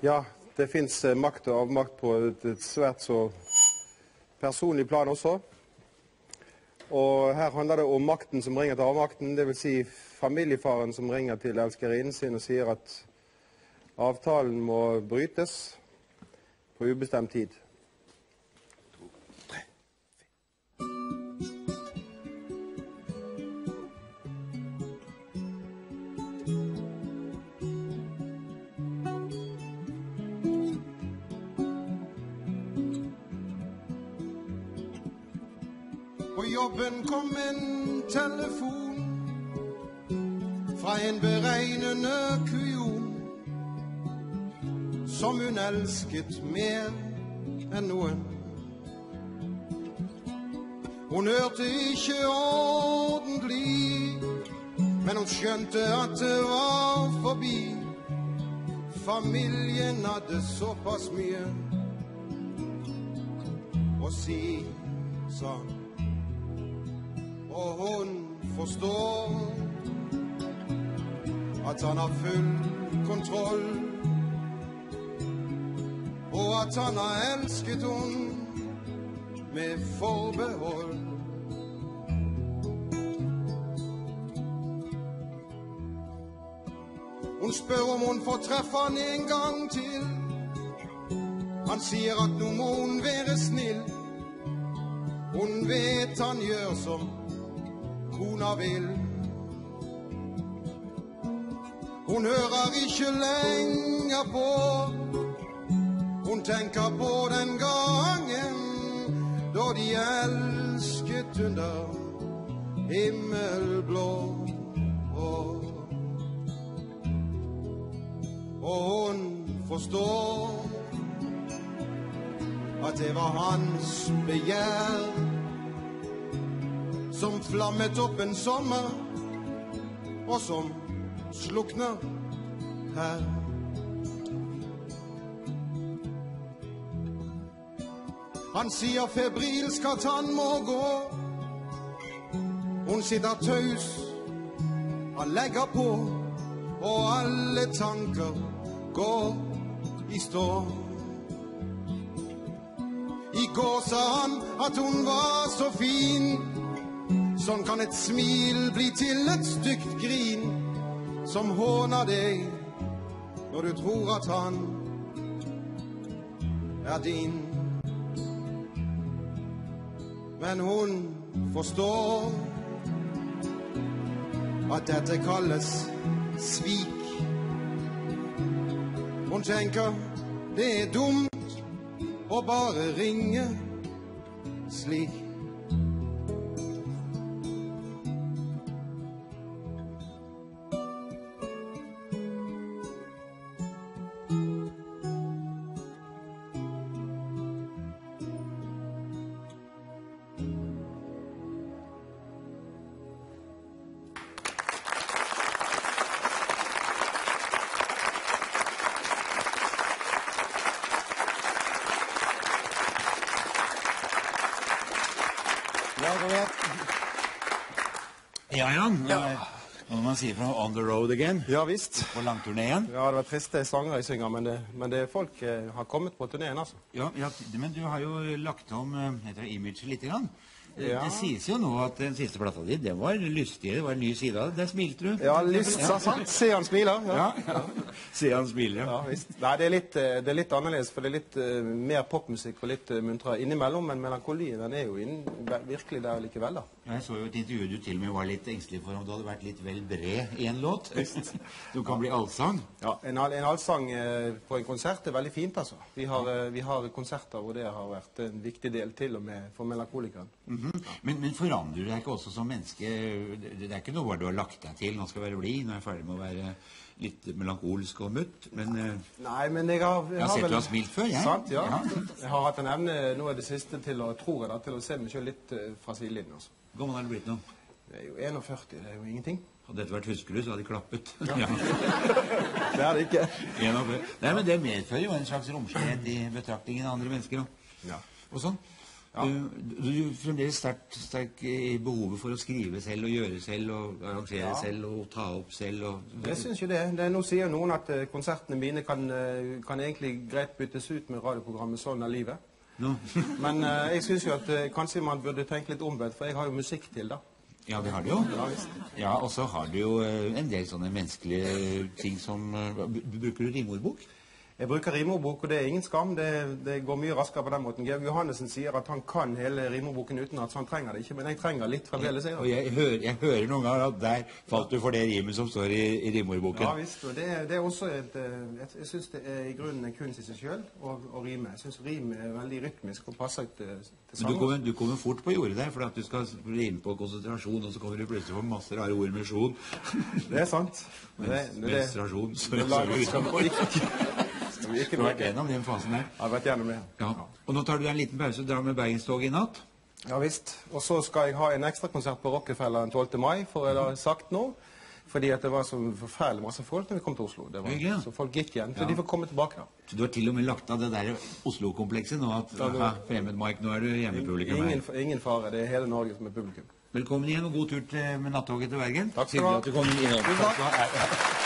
Ja, det fins makt og avmakt på et svært så personlig plan også. Og her handler det om makten som ringer til avmakten, dvs. Si familiefaren som ringer til elskerinnen sin og sier at avtalen må brytes på ubestemt tid. På jobben kom en telefon fra en beregnende kujon som hun elsket mer enn noen. Hun hørte ikke ordentlig, men hun skjønte at det var forbi. Familien hadde såpass mye å si, sa han. Og hun forstår at han har full kontroll. Og at han har elsket hun med forbehold. Hun spør om hun får treffe han en gang til. Han sier at nå må hun være snill. Hun vet han gjør som kona vil. Hun hører ikke lenger på. Hun tenker på den gangen da de elsket under himmelblå. Og hun forstår at det var hans begjær som flammet opp en sommer, og som slukner her. Han sier febrilsk at han må gå. Hun sitter taus, han legger på, og alle tanker går i stå. I går sa han at hun var så fin. Sånn kan et smil bli til et stygt grin som håner deg når du tror at han er din. Men hun forstår at dette kalles svik. Hun tenker det er dumt å bare ringe slik. Ja, Jan. Nå må man si fra on the road again. Ja visst. På langturné igjen. Ja, det var triste sanger jeg synger, men, det, men det, folk eh, har kommet på turneen, altså. Ja, ja, men du har jo lagt om eh, imaget lite grann. Det, Ja. det sies jo nå at den siste plata di, det var lystig. det var en ny side av det. Der smilte du. Ja, lyst, sa sant? Se han smiler. Ja. Ja, ja. Se han smiler, Ja, ja. visst. Nei, det er, litt, eh, det er litt annerledes, for det er litt uh, mer popmusikk og litt uh, muntrere innimellom. Men melankolien den er jo inn, virkelig der likevel, da. Jeg så jo et intervju du til og med var litt engstelig for om du hadde vært litt vel bred i en låt. Som kan bli allsang. Ja, En, en allsang uh, på en konsert er veldig fint, altså. Vi har, eh, vi har konserter hvor det har vært en viktig del til og med for melankolikeren. Mhm. men, men forandrer du deg ikke også som menneske? Det, er ikke noe bare du har lagt deg til. Nå skal jeg være blid, nå er jeg ferdig med å være litt melankolsk og mutt. Men eh, Nei, men jeg har Jeg har sett du har smilt før, jeg. Sant, ja. Ja. Jeg har hatt en evne nå i det siste til å, tror jeg da, til å se meg selv litt eh, fra sidelinjen. Altså. hvor gammel er du blitt nå? Det er jo 41, det er jo ingenting. Hadde dette vært Huskerud, så hadde de klappet. Ja. Det er det ikke. Nei, men det medfører jo en slags romslighet i betraktningen av andre mennesker. Og, Ja. og sånn. Du, du er fremdeles sterkt sterk i behovet for å skrive selv og gjøre selv og arrangere selv og ta opp selv. Og, Jeg syns jo det. det. Nå sier noen at eh, konsertene mine kan, eh, kan egentlig greit byttes ut med radioprogrammet 'Sånn er livet'. No. Men uh, jeg syns jo at eh, kanskje man burde tenke litt omvendt, for jeg har jo musikk til, da. Ja, det har du jo. Ja, Og så har du jo eh, en del sånne menneskelige ting som eh, Bruker du rimordbok? Jeg bruker rimordbok, og det er ingen skam. Det, det går mye raskere på den måten. Georg Johannessen sier at han kan hele rimordboken utenat, så han trenger det ikke. Men jeg trenger litt fremdeles. jeg. Og jeg hører, jeg hører noen ganger at der falt du for det rimet som står i, i rimordboken. Ja visst. Og det, det er også et et Jeg, syns det er i grunnen en kunst i seg sjøl å rime. Jeg syns rim er veldig rytmisk og passer til, til sanger. du kommer, du kommer fort på jordet der, for at du skal rime på konsentrasjon, og så kommer du plutselig på masse rare ord med sjon. Det er sant. Menstruasjon. Så, det, du har vært gjennom den fasen der. Jeg har vært gjennom det. Ja. Og nå tar du deg en liten pause, og drar med Bergenstoget i natt. Ja visst. Og så skal jeg ha en ekstrakonsert på Rockefeller den 12. mai, får jeg da sagt nå. Fordi at det var så forferdelig masse folk når vi kom til Oslo. Det var, ja. Så folk gikk igjen. Så Ja. de får komme tilbake, da. Så du har til og med lagt av det der Oslo-komplekset nå, at Ja, fremmed Mike, nå er du hjemmepublikum her. Ingen, ingen fare. Det er hele Norge som er publikum. Velkommen igjen, og god tur til, med nattoget til Bergen. Takk skal du ha. Hyggelig at du kom.